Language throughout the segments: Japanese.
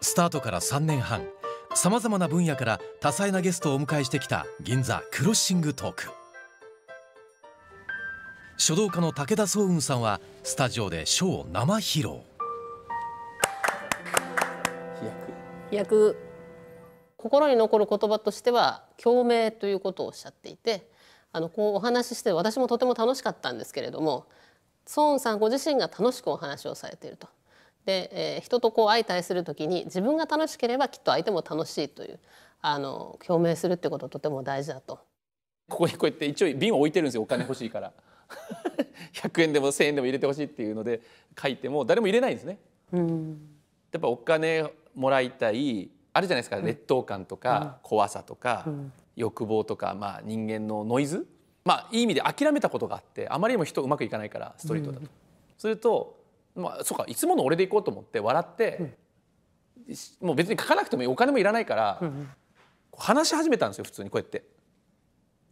スタートから3年半さまざまな分野から多彩なゲストをお迎えしてきた銀座クロッシングトーク。書道家の武田壮雲さんはスタジオで書を生披露。役。心に残る言葉としては共鳴ということをおっしゃっていてあのこうお話しして私もとても楽しかったんですけれども孫さんご自身が楽しくお話をされていると。で、えー、人とこう相対する時に自分が楽しければきっと相手も楽しいというあの共鳴するってこととても大事だと。ここにこうやって一応瓶を置いてるんですよお金欲しいから。100円でも1,000円でも入れてほしいっていうので書いても誰も入れないんですね。うん。やっぱお金もらいたいあるじゃないですか、劣等感とか怖さとか、欲望とか、まあ、人間のノイズ。まあいい意味で諦めたことがあってあまりにも人うまくいかないからストリートだと。するとまあそうかいつもの俺でいこうと思って笑って、もう別に書かなくてもいいお金もいらないから、話し始めたんですよ普通にこうやって。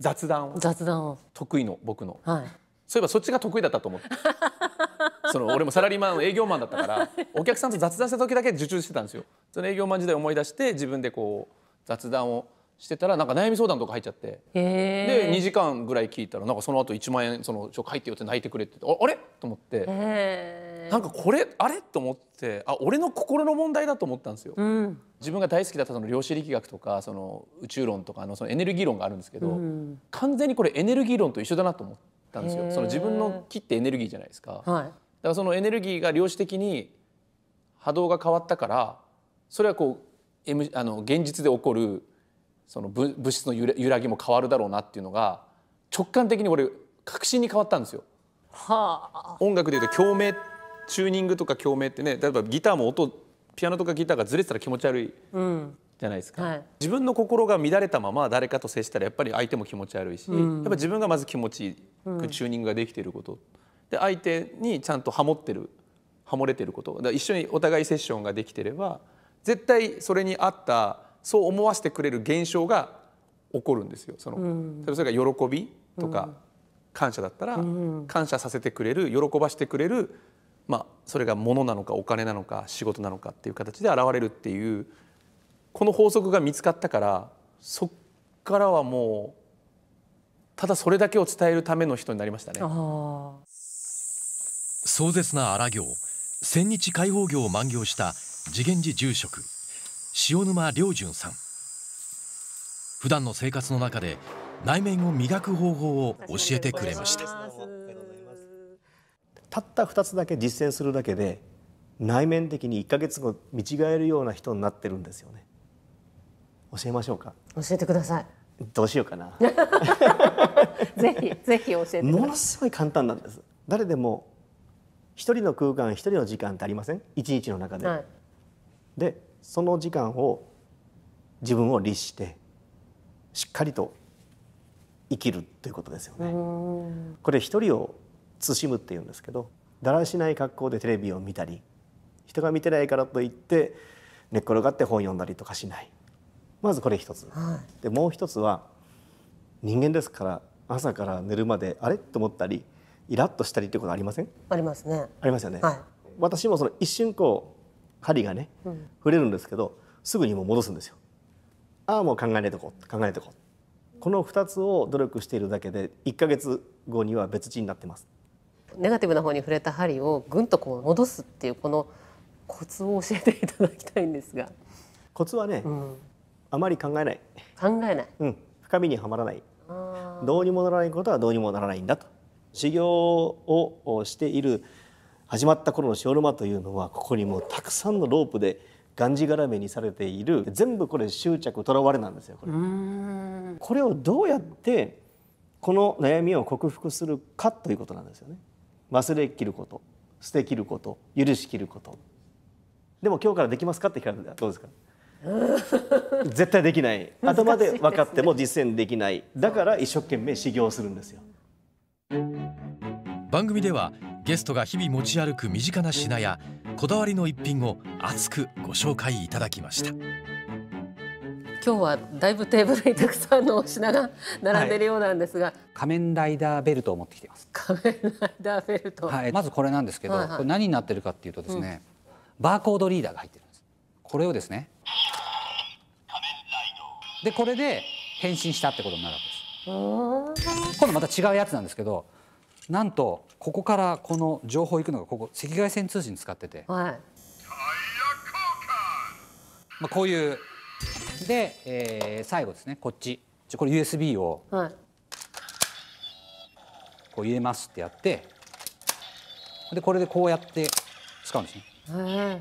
雑談を。雑談を。得意の僕の、はい、そういえばそっちが得意だったと思って。その俺もサラリーマン営業マンだったからお客さんと雑談した時だけ受注してたんですよ。その営業マン時代思い出して自分でこう雑談をしてたらなんか悩み相談とか入っちゃって。で2時間ぐらい聞いたらなんかその後1万円その書いてよって泣いてくれってああれ？と思ってなんかこれあれ？と思ってあ俺の心の問題だと思ったんですよ。うん、自分が大好きだったその量子力学とかその宇宙論とかのそのエネルギー論があるんですけど、うん、完全にこれエネルギー論と一緒だなと思ったんですよ。その自分の木ってエネルギーじゃないですか。はい、だからそのエネルギーが量子的に波動が変わったからそれはこう、M、あの現実で起こるその物質の揺らぎも変わるだろうなっていうのが直感的に俺確信に変わったんですよ。はあ、音楽でいうと共鳴チューニングとか共鳴ってね例えばギターも音ピアノとかギターがずれてたら気持ち悪いじゃないですか、うんはい、自分の心が乱れたまま誰かと接したらやっぱり相手も気持ち悪いし、うん、やっぱ自分がまず気持ちいい、うん、チューニングができていること。で相手にちゃんとハモってるハモれてること。だ一緒にお互いセッションができてれば絶対それに合ったそう思わせてくれる現象が起こるんですよ。その、うん、例えばそれが喜びとか、感謝だったら、感謝させてくれる喜ばしてくれる、まあ、それが物なのかお金なのか仕事なのかっていう形で現れるっていうこの法則が見つかったからそっからはもうただそれだけを伝えるための人になりましたね。壮絶な荒行千日解放業を満行した次元寺住職塩沼良純さん。普段の生活の中で内面を磨く方法を教えてくれましたたった2つだけ実践するだけで内面的に1か月後見違えるような人になってるんですよね。教えましょうか？教えてください。どうしようかな。ぜひぜひ教えてものすごい簡単なんです。誰でも一人の空間一人の時間ってありません？一日の中で、はい、でその時間を自分を律してしっかりと生きるということですよね。これ一人を慎むっていうんですけどだらしない格好でテレビを見たり人が見てないからといって寝っ転がって本読んだりとかしない。まずこれ一つ、はい、でもう一つは人間ですから朝から寝るまであれ？と思ったりイラッとしたりってことありません？ありますね。ありますよね、はい、私もその一瞬こう針がね、うん、触れるんですけどすぐにもう戻すんですよ。ああもう考えないとこ考えないとこ。この2つを努力しているだけで1か月後には別人になってます。ネガティブな方に触れた針をぐんとこう戻すっていうこのコツを教えていただきたいんですが。コツはね、うん、あまり考えない。考えない。うん、深みにはまらない。どうにもならないことはどうにもならないんだと。修行をしている始まった頃の塩沼というのはここにもうたくさんのロープでがんじがらめにされている全部これ執着とらわれなんですよこれ。これをどうやってこの悩みを克服するかということなんですよね。忘れきること捨てきること許しきること。でも今日からできますかって聞かれたらどうですか？絶対できない。頭で分かっても実践できない。だから一生懸命修行するんですよ。番組ではゲストが日々持ち歩く身近な品やこだわりの一品を熱くご紹介いただきました今日はだいぶテーブルにたくさんの品が並んでるようなんですが、はい、仮面ライダーベルトを持ってきています。仮面ライダーベルト、はい、まずこれなんですけど、はいはい、これ何になってるかっていうとですね、うん、バーコードリーダーが入ってるんです。これをですねでこれで変身したってことになるわけです。今度また違うやつなんですけどなんとここからこの情報行くのがここ赤外線通信使ってて、はい。まあ、こういうで、えー最後ですねこっち。これ USB をはい。こう入れますってやって。でこれでこうやって使うんですね。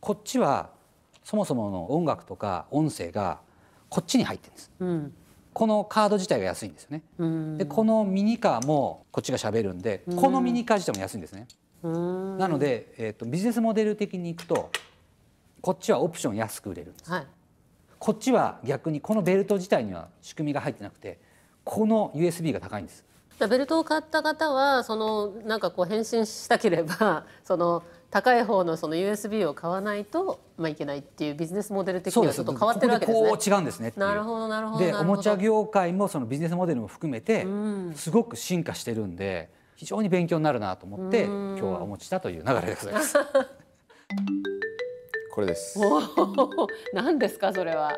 こっちはそもそもの音楽とか音声がこっちに入ってるんです。うん。このカード自体が安いんですよね。うん。でこのミニカーもこっちが喋るんでこのミニカー自体も安いんですね。うん。なので、えー、とビジネスモデル的にいくとこっちはオプション安く売れるんです。はいこっちは逆にこのベルト自体には仕組みが入ってなくてこの USB が高いんです。ベルトを買った方はそのなんかこう変身したければ その高い方のその USB を買わないとまあいけないっていうビジネスモデル的にはちょっと変わってるわけですね。ここ違うんですねなるほどなるほどでおもちゃ業界もそのビジネスモデルも含めてん。すごく進化してるんで非常に勉強になるなと思って今日はお持ちしたという流れでございます。これです。何ですかそれは？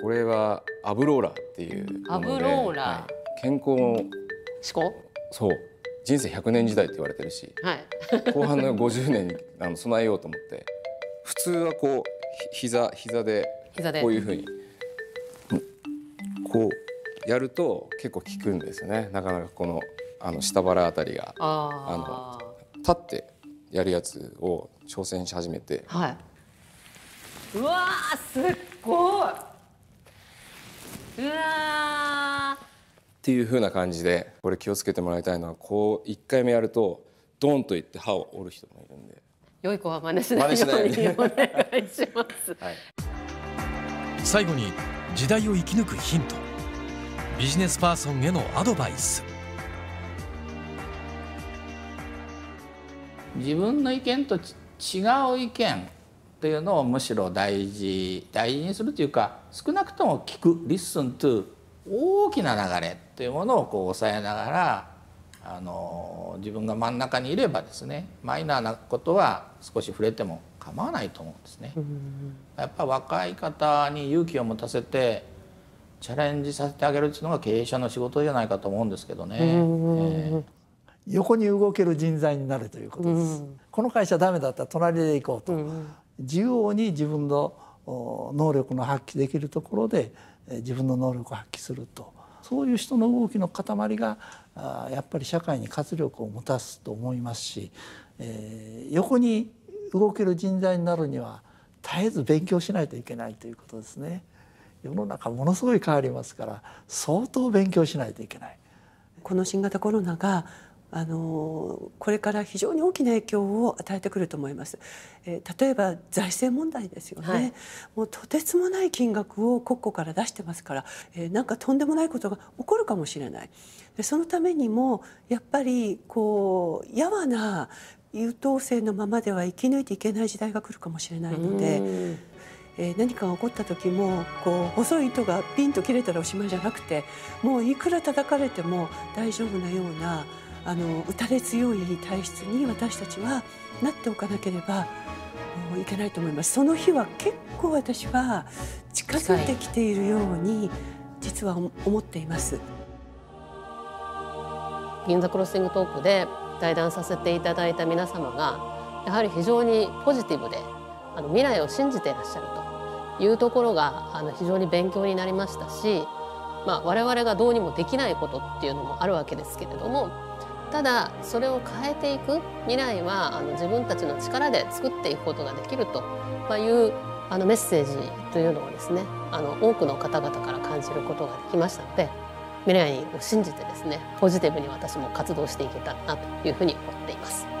これはアブローラーっていうものでアブローラ。ーはい。健康の思考？そう。人生100年時代って言われてるしはい。後半の50年にあの備えようと思って普通はこうひ膝膝でこういうふうにこうやると結構効くんですよね。なかなかこのあの下腹あたりがあ立ってやるやつを挑戦し始めてあはいうわーすっごい。うわっていう風な感じでこれ気をつけてもらいたいのはこう1回目やるとドンといって歯を折る人もいるんで、ー良い子は真似しないようにお願いします。はい、最後に時代を生き抜くヒント。ビジネスパーソンへのアドバイス。自分の意見とち違う意見っていうのをむしろ大事大事にするというか少なくとも聞く listen to 大きな流れっていうものをこう抑えながらあの自分が真ん中にいればですねマイナーなことは少し触れても構わないと思うんですね。やっぱ若い方に勇気を持たせてチャレンジさせてあげるっていうのが経営者の仕事じゃないかと思うんですけどね。えー横に動ける人材になるということです。この会社ダメだったら隣で行こうと、自由に自分の能力の発揮できるところで自分の能力を発揮するとそういう人の動きの塊があーやっぱり社会に活力を持たすと思いますし、えー横に動ける人材になるには絶えず勉強しないといけないということですね。世の中ものすごい変わりますから相当勉強しないといけない。この新型コロナがあのこれから非常に大きな影響を与えてくると思います。えー例えば財政問題ですよね、はいもうとてつもない金額を国庫から出してますから、えーなんかとんでもないことが起こるかもしれない。でそのためにもやっぱりこうやわな優等生のままでは生き抜いていけない時代が来るかもしれないので。えー何かが起こった時もこう細い糸がピンと切れたらおしまいじゃなくてもういくら叩かれても大丈夫なようなあの打たれ強い体質に私たちはなっておかなければいけないと思いますその日は結構私は近づいてきているように実は思っています。銀座クロッシングトークで対談させていただいた皆様がやはり非常にポジティブであの未来を信じていらっしゃるというところがあの非常に勉強になりましたし、まあ、我々がどうにもできないことっていうのもあるわけですけれどもただそれを変えていく未来はあの自分たちの力で作っていくことができるというあのメッセージというのをですねあの多くの方々から感じることができましたので未来を信じてですねポジティブに私も活動していけたらなというふうに思っています。